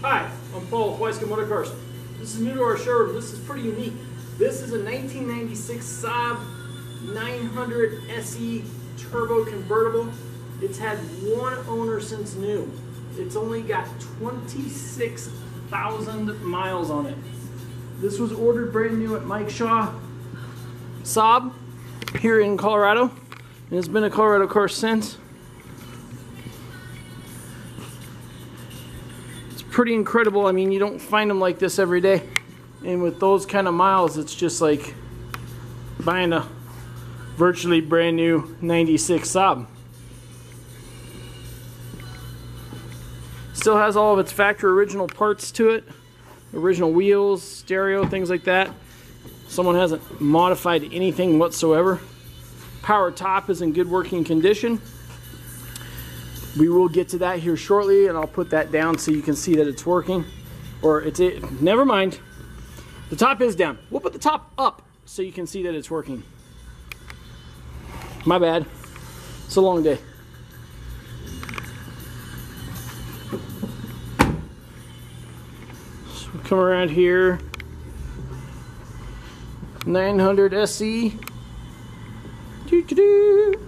Hi, I'm Paul with Weisco Motor Cars. This is new to our showroom. This is pretty unique. This is a 1996 Saab 900 SE turbo convertible. It's had one owner since new. It's only got 26,000 miles on it. This was ordered brand new at Mike Shaw Saab here in Colorado. And it's been a Colorado car since. Pretty incredible. I mean, you don't find them like this every day. And with those kind of miles, it's just like buying a virtually brand new 96 Saab. Still has all of its factory original parts to it. Original wheels, stereo, things like that. Someone hasn't modified anything whatsoever. Power top is in good working condition. We will get to that here shortly and I'll put that down so you can see that it's working. Or it's it. Never mind. The top is down. We'll put the top up so you can see that it's working. My bad. It's a long day. So we'll come around here. 900 SE. Doo -doo -doo.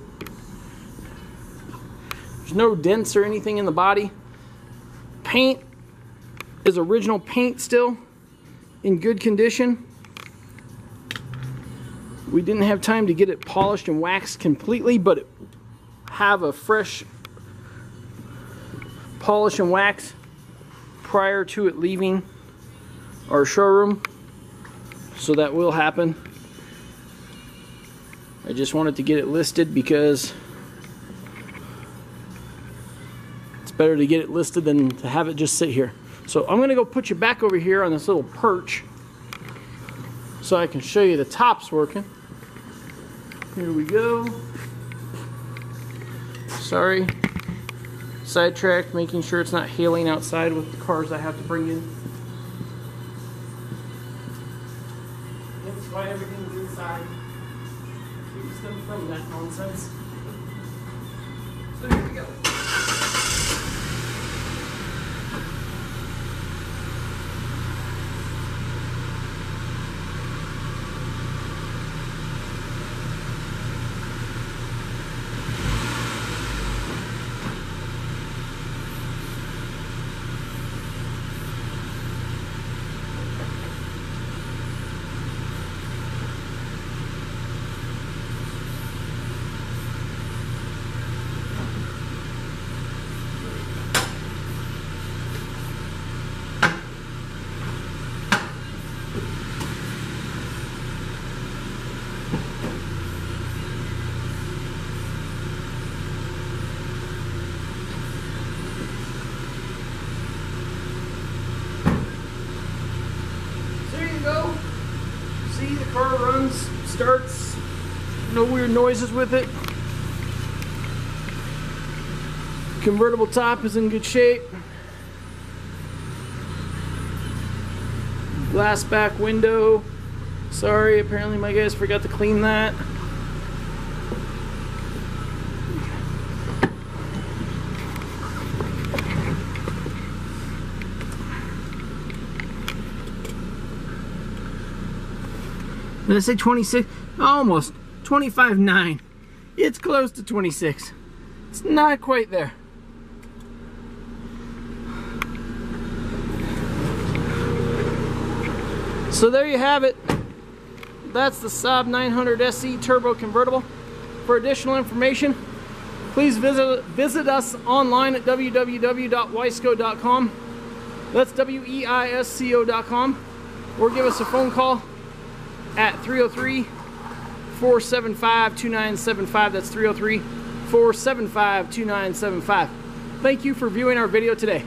There's no dents or anything in the body. Paint is original paint still in good condition. We didn't have time to get it polished and waxed completely, but have a fresh polish and wax prior to it leaving our showroom. So that will happen. I just wanted to get it listed because better to get it listed than to have it just sit here. So I'm gonna go put you back over here on this little perch so I can show you the tops working. Here we go. Sorry. Sidetracked, making sure it's not hailing outside with the cars I have to bring in. That's why everything's inside. Keeps them from that nonsense. So here we go. Car runs, starts, no weird noises with it. Convertible top is in good shape. Glass back window. Sorry, apparently my guys forgot to clean that. Did I say 26? Almost. 25.9. It's close to 26. It's not quite there. So there you have it. That's the Saab 900 SE Turbo Convertible. For additional information, please visit, visit us online at www.weisco.com. That's W-E-I-S-C-O.com. Or give us a phone call at 303 475 2975. That's 303 475 2975. Thank you for viewing our video today.